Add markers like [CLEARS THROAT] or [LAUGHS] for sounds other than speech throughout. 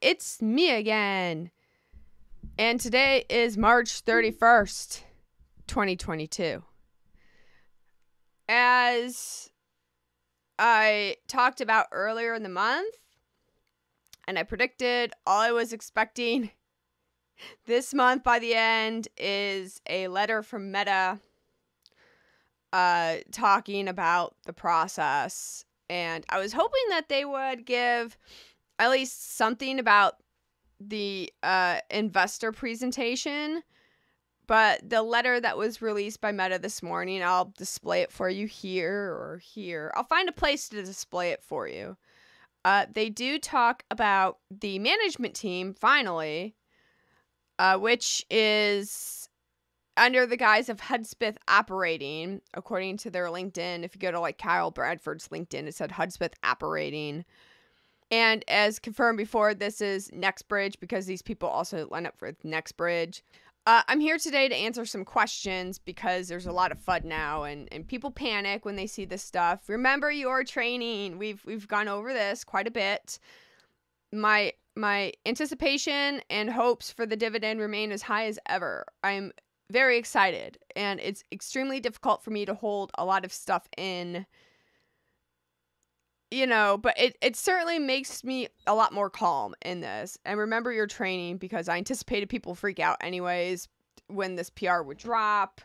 it's me again. And today is March 31st, 2022. As I talked about earlier in the month, and I predicted all I was expecting this month by the end is a letter from Meta uh, talking about the process. And I was hoping that they would give at least something about the uh, investor presentation. But the letter that was released by Meta this morning, I'll display it for you here or here. I'll find a place to display it for you. Uh, they do talk about the management team, finally, uh, which is under the guise of Hudspeth operating, according to their LinkedIn. If you go to like Kyle Bradford's LinkedIn, it said Hudspeth operating. And as confirmed before, this is NextBridge because these people also line up with NextBridge. Uh, I'm here today to answer some questions because there's a lot of FUD now, and, and people panic when they see this stuff. Remember your training. We've we've gone over this quite a bit. My my anticipation and hopes for the dividend remain as high as ever. I'm very excited, and it's extremely difficult for me to hold a lot of stuff in you know, but it, it certainly makes me a lot more calm in this. And remember your training because I anticipated people freak out anyways when this PR would drop,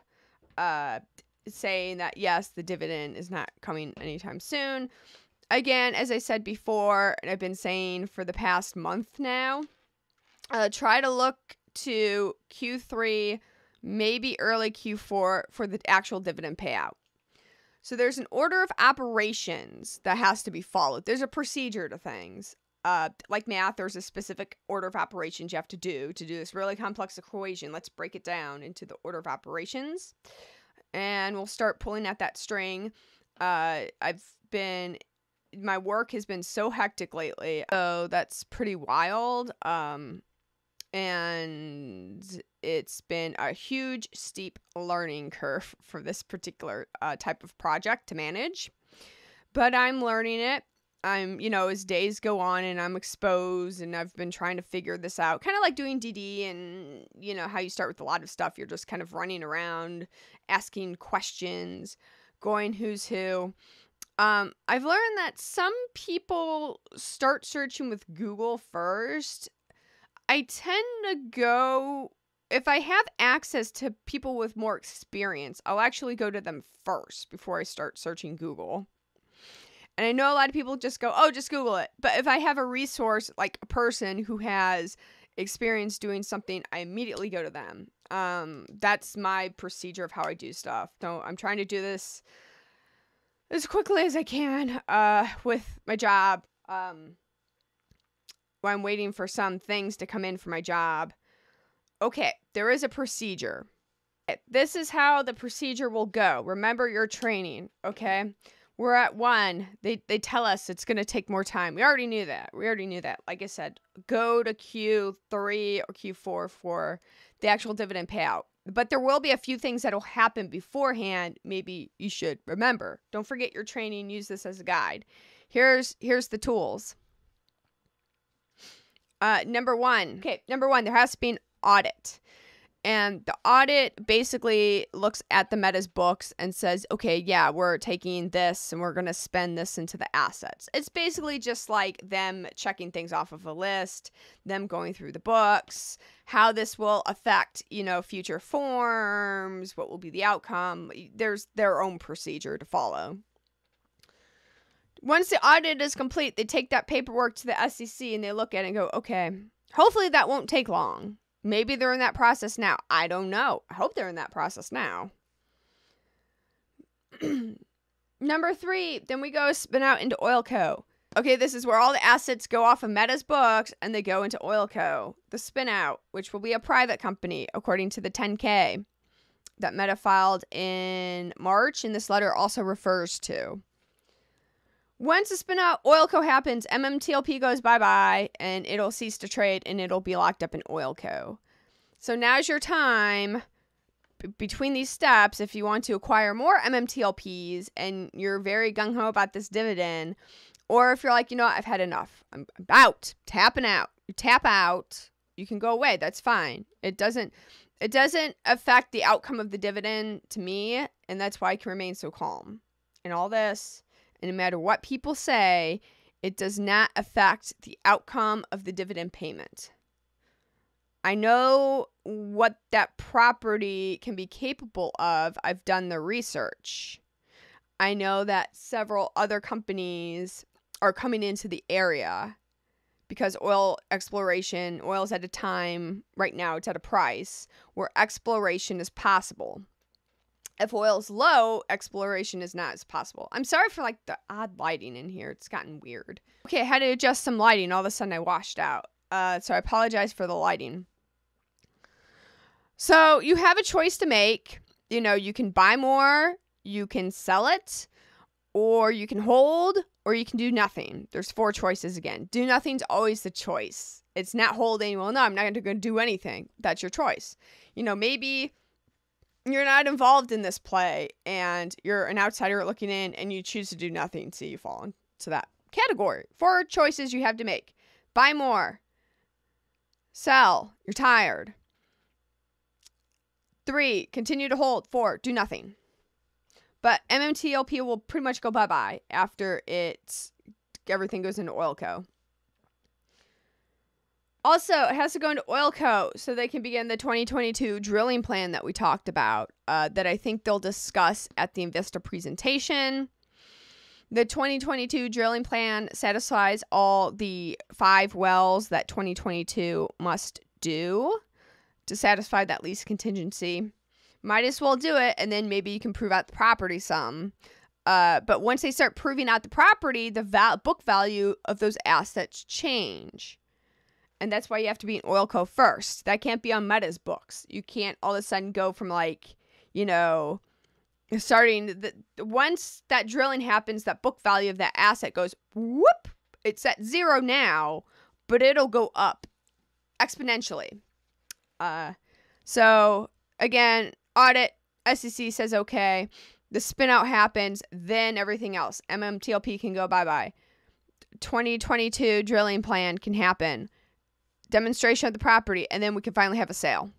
uh, saying that yes, the dividend is not coming anytime soon. Again, as I said before, and I've been saying for the past month now, uh, try to look to Q3, maybe early Q4 for the actual dividend payout. So there's an order of operations that has to be followed. There's a procedure to things. Uh, like math, there's a specific order of operations you have to do to do this really complex equation. Let's break it down into the order of operations. And we'll start pulling at that string. Uh, I've been, my work has been so hectic lately. So that's pretty wild. Um, and it's been a huge, steep learning curve [LAUGHS] for this particular uh, type of project to manage. But I'm learning it. I'm, you know, as days go on and I'm exposed and I've been trying to figure this out, kind of like doing DD and, you know, how you start with a lot of stuff. You're just kind of running around, asking questions, going who's who. Um, I've learned that some people start searching with Google first I tend to go if I have access to people with more experience, I'll actually go to them first before I start searching Google. And I know a lot of people just go, "Oh, just Google it." But if I have a resource like a person who has experience doing something, I immediately go to them. Um, that's my procedure of how I do stuff. So I'm trying to do this as quickly as I can uh, with my job. Um, while I'm waiting for some things to come in for my job. Okay, there is a procedure. This is how the procedure will go. Remember your training, okay? We're at one. They, they tell us it's going to take more time. We already knew that. We already knew that. Like I said, go to Q3 or Q4 for the actual dividend payout. But there will be a few things that'll happen beforehand. Maybe you should remember. Don't forget your training. Use this as a guide. Here's here's the tools. Uh, number one, okay, number one, there has to be an audit. And the audit basically looks at the Meta's books and says, okay, yeah, we're taking this and we're going to spend this into the assets. It's basically just like them checking things off of a list, them going through the books, how this will affect, you know, future forms, what will be the outcome. There's their own procedure to follow. Once the audit is complete, they take that paperwork to the SEC and they look at it and go, okay, hopefully that won't take long. Maybe they're in that process now. I don't know. I hope they're in that process now. [CLEARS THROAT] Number three, then we go spin out into Oilco. Okay, this is where all the assets go off of Meta's books and they go into Oilco, the spin out, which will be a private company according to the 10K that Meta filed in March, and this letter also refers to. Once the spin out Oilco happens, MMTLP goes bye bye and it'll cease to trade and it'll be locked up in Oilco. So now's your time b- between these steps if you want to acquire more MMTLPs and you're very gung ho about this dividend Or if you're like, you know what, I've had enough. I'm, I'm out, tapping out. You tap out, you can go away. That's fine. It doesn't it doesn't affect the outcome of the dividend to me, and that's why I can remain so calm. And all this, and no matter what people say, it does not affect the outcome of the dividend payment. I know what that property can be capable of. I've done the research. I know that several other companies are coming into the area because oil exploration, oil is at a time right now, it's at a price where exploration is possible. If oil is low, exploration is not as possible. I'm sorry for like the odd lighting in here. It's gotten weird. Okay, I had to adjust some lighting. All of a sudden I washed out. Uh, so I apologize for the lighting. So you have a choice to make. You know, you can buy more, you can sell it, or you can hold, or you can do nothing. There's four choices again. Do nothing's always the choice. It's not holding. Well, no, I'm not going to do anything. That's your choice. You know, maybe you're not involved in this play and you're an outsider looking in and you choose to do nothing. So you fall into that category. Four choices you have to make buy more, sell, you're tired. Three, continue to hold. Four, do nothing. But MMTLP will pretty much go bye bye after it's everything goes into Oilco. Also, it has to go into Oilco so they can begin the 2022 drilling plan that we talked about, uh, that I think they'll discuss at the investor presentation. The 2022 drilling plan satisfies all the five wells that 2022 must do to satisfy that lease contingency. Might as well do it and then maybe you can prove out the property some. Uh, but once they start proving out the property the val- book value of those assets change and that's why you have to be an oil co first that can't be on meta's books you can't all of a sudden go from like you know starting the, once that drilling happens that book value of that asset goes whoop it's at zero now but it'll go up exponentially uh so again audit, SEC says okay, the spinout happens, then everything else. MMTLP can go bye bye. 2022 drilling plan can happen. Demonstration of the property, and then we can finally have a sale.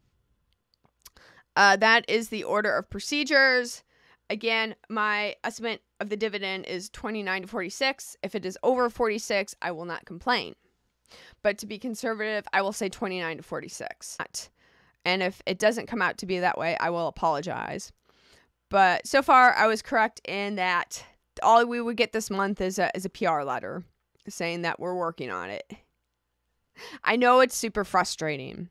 Uh, that is the order of procedures. Again, my estimate of the dividend is 29 to 46. If it is over 46, I will not complain. But to be conservative, I will say 29 to 46. And if it doesn't come out to be that way, I will apologize. But so far, I was correct in that all we would get this month is a, is a PR letter saying that we're working on it. I know it's super frustrating.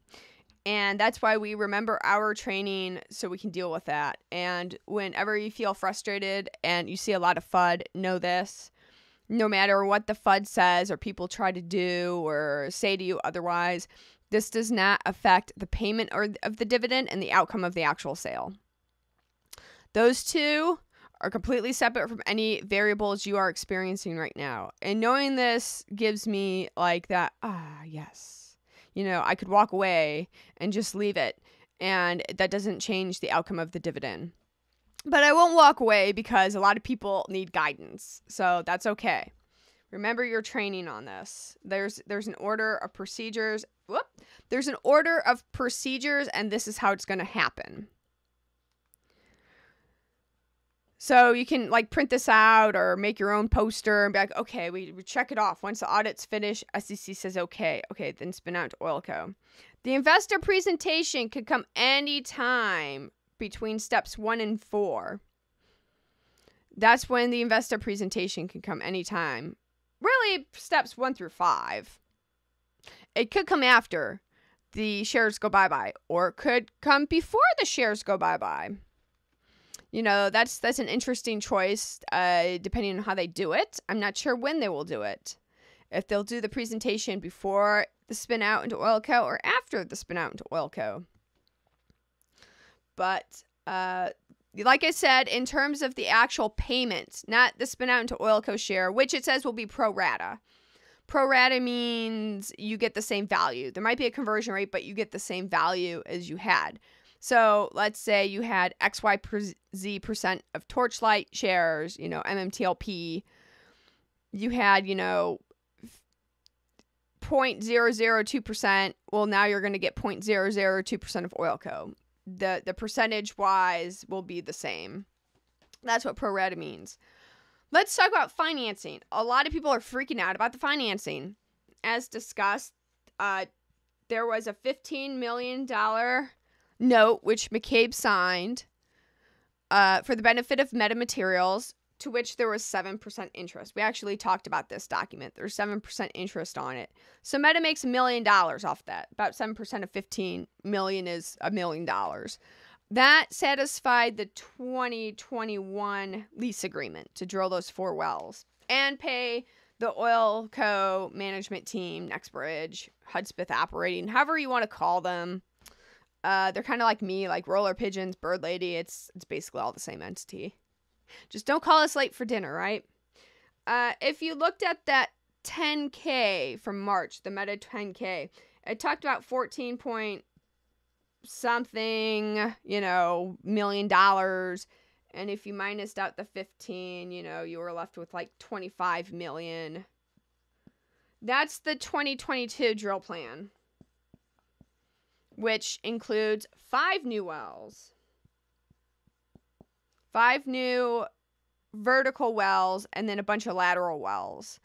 And that's why we remember our training so we can deal with that. And whenever you feel frustrated and you see a lot of FUD, know this. No matter what the FUD says or people try to do or say to you otherwise, this does not affect the payment or of the dividend and the outcome of the actual sale. Those two are completely separate from any variables you are experiencing right now. And knowing this gives me like that, ah, yes. You know, I could walk away and just leave it, and that doesn't change the outcome of the dividend. But I won't walk away because a lot of people need guidance. So that's okay. Remember your training on this. There's there's an order of procedures. Whoop. There's an order of procedures and this is how it's going to happen. So you can like print this out or make your own poster and be like, okay, we, we check it off. Once the audit's finished, SEC says okay. Okay, then spin out to Oilco. The investor presentation could come anytime between steps one and four. That's when the investor presentation can come anytime really steps one through five. It could come after the shares go bye bye, or it could come before the shares go bye bye. You know, that's that's an interesting choice, uh, depending on how they do it. I'm not sure when they will do it. If they'll do the presentation before the spin out into Oilco or after the spin out into Oilco. But uh, like I said, in terms of the actual payment, not the spin out into Oilco share, which it says will be pro rata. Pro rata means you get the same value. There might be a conversion rate, but you get the same value as you had. So let's say you had XYZ percent of Torchlight shares, you know, MMTLP. you had, you know, 0.002%. Well, now you're going to get 0.002% of oil co. The the percentage wise will be the same. That's what pro rata means. Let's talk about financing. A lot of people are freaking out about the financing. As discussed, uh, there was a $15 million note which McCabe signed uh, for the benefit of metamaterials, to which there was 7% interest. We actually talked about this document. There's 7% interest on it. So Meta makes a million dollars off that. About 7% of 15 million is a million dollars. That satisfied the 2021 lease agreement to drill those four wells and pay the oil co management team, NextBridge, Hudspeth operating, however you want to call them. Uh, they're kind of like me, like roller pigeons, bird lady. It's it's basically all the same entity. Just don't call us late for dinner, right? Uh, if you looked at that 10k from March, the Meta 10k, it talked about 14 point something, you know, million dollars. And if you minused out the 15, you know, you were left with like 25 million. That's the 2022 drill plan, which includes five new wells, five new vertical wells, and then a bunch of lateral wells.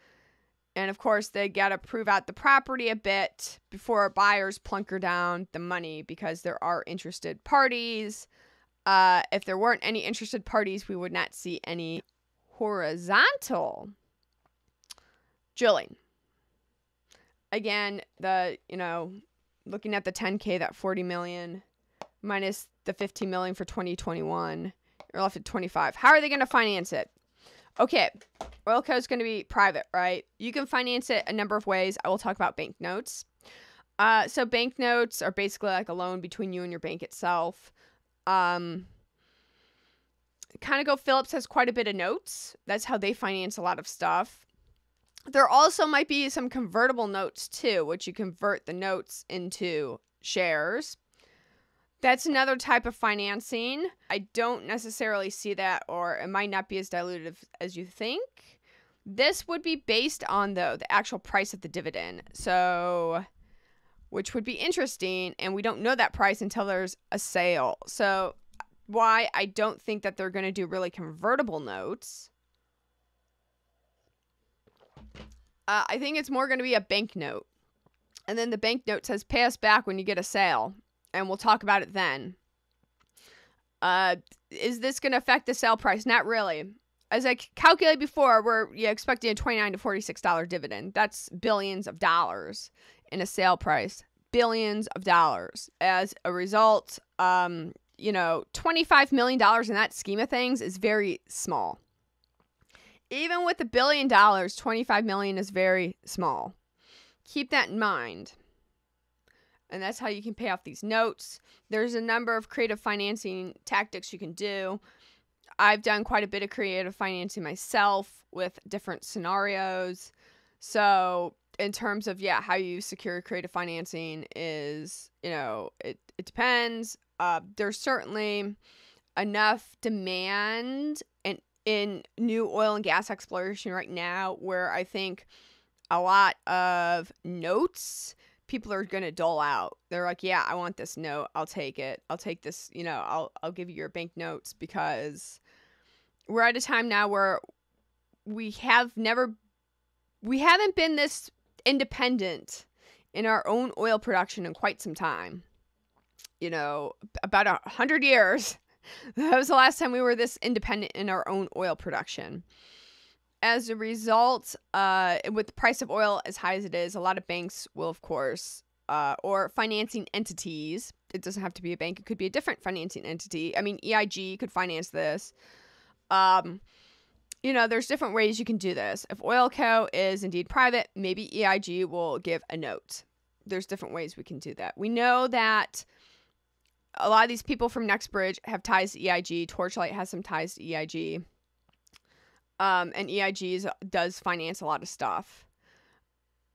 And of course, they got to prove out the property a bit before buyers plunker down the money because there are interested parties. Uh, if there weren't any interested parties, we would not see any horizontal drilling. Again, the, you know, looking at the 10K, that 40 million minus the 15 million for 2021, you're left at 25. How are they going to finance it? Okay, Oilco is going to be private, right? You can finance it a number of ways. I will talk about bank notes. Uh, so bank notes are basically like a loan between you and your bank itself. Um, Phillips has quite a bit of notes. That's how they finance a lot of stuff. There also might be some convertible notes too, which you convert the notes into shares. That's another type of financing. I don't necessarily see that, or it might not be as dilutive as you think. This would be based on, though, the actual price of the dividend. So, which would be interesting. And we don't know that price until there's a sale. So, why I don't think that they're going to do really convertible notes. Uh, I think it's more going to be a bank note. And then the bank note says, pay us back when you get a sale and we'll talk about it then. Uh, is this going to affect the sale price? Not really. As I calculated before, we're yeah, expecting a 29 to $46 dividend. That's billions of dollars in a sale price. Billions of dollars. As a result, um, you know, $25 million in that scheme of things is very small. Even with a billion dollars, 25 million is very small. Keep that in mind and that's how you can pay off these notes. There's a number of creative financing tactics you can do. I've done quite a bit of creative financing myself with different scenarios. So, in terms of yeah, how you secure creative financing is, you know, it it depends. Uh, there's certainly enough demand in in new oil and gas exploration right now where I think a lot of notes people are going to dole out. They're like, "Yeah, I want this note. I'll take it. I'll take this, you know, I'll I'll give you your bank notes because we're at a time now where we have never we haven't been this independent in our own oil production in quite some time. You know, about a hundred years. [LAUGHS] That was the last time we were this independent in our own oil production as a result, uh, with the price of oil as high as it is, a lot of banks will, of course, uh, or financing entities. It doesn't have to be a bank; it could be a different financing entity. I mean, EIG could finance this. Um, you know, there's different ways you can do this. If Oilco is indeed private, maybe EIG will give a note. There's different ways we can do that. We know that a lot of these people from NextBridge have ties to EIG. Torchlight has some ties to EIG. Um, and EIGs does finance a lot of stuff.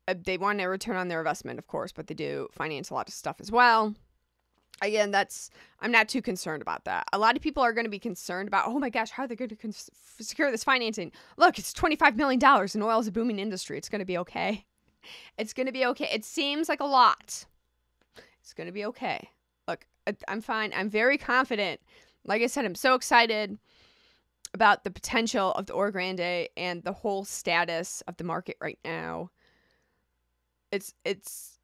Uh, they want a return on their investment, of course, but they do finance a lot of stuff as well. again, that's I'm not too concerned about that. A lot of people are going to be concerned about, oh my gosh, how are they going to cons- secure this financing? Look, it's twenty five million dollars, and oil is a booming industry. It's going to be okay. It's going to be okay. It seems like a lot. It's going to be okay. I'm fine. I'm very confident. Like I said, I'm so excited about the potential of the Orogrande and the whole status of the market right now. It's it's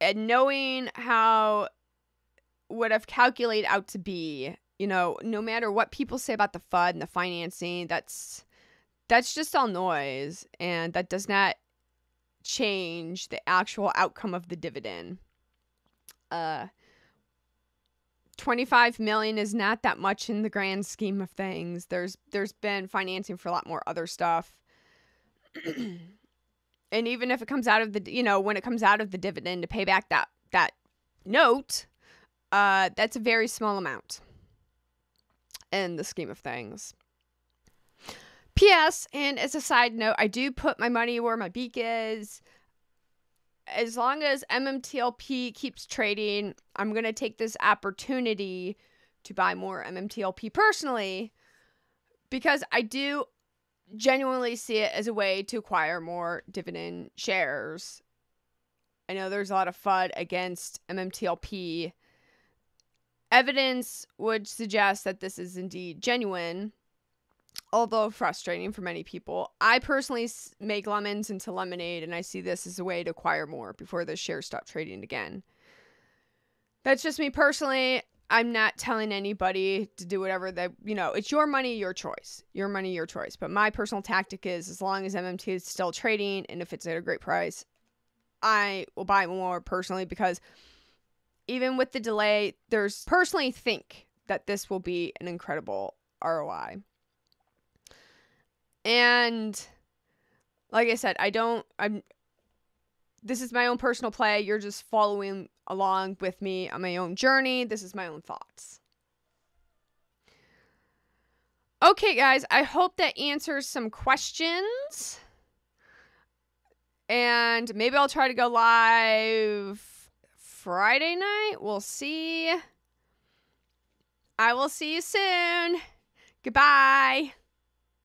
and knowing how what I've calculated out to be, you know, no matter what people say about the FUD and the financing, that's that's just all noise and that does not change the actual outcome of the dividend. Uh 25 million is not that much in the grand scheme of things. There's there's been financing for a lot more other stuff. [CLEARS THROAT] and even if it comes out of the you know, when it comes out of the dividend to pay back that that note, uh that's a very small amount in the scheme of things. P.S. And as a side note, I do put my money where my beak is as long as MMTLP keeps trading, I'm going to take this opportunity to buy more MMTLP personally because I do genuinely see it as a way to acquire more dividend shares. I know there's a lot of FUD against MMTLP. Evidence would suggest that this is indeed genuine although frustrating for many people. I personally make lemons into lemonade, and I see this as a way to acquire more before the shares stop trading again. That's just me personally. I'm not telling anybody to do whatever they, you know, it's your money, your choice. Your money, your choice. But my personal tactic is as long as MMT is still trading and if it's at a great price, I will buy more personally because even with the delay, there's personally think that this will be an incredible ROI. And like I said, I don't I'm this is my own personal play. You're just following along with me on my own journey. This is my own thoughts. Okay, guys, I hope that answers some questions. And maybe I'll try to go live Friday night. We'll see. I will see you soon. Goodbye.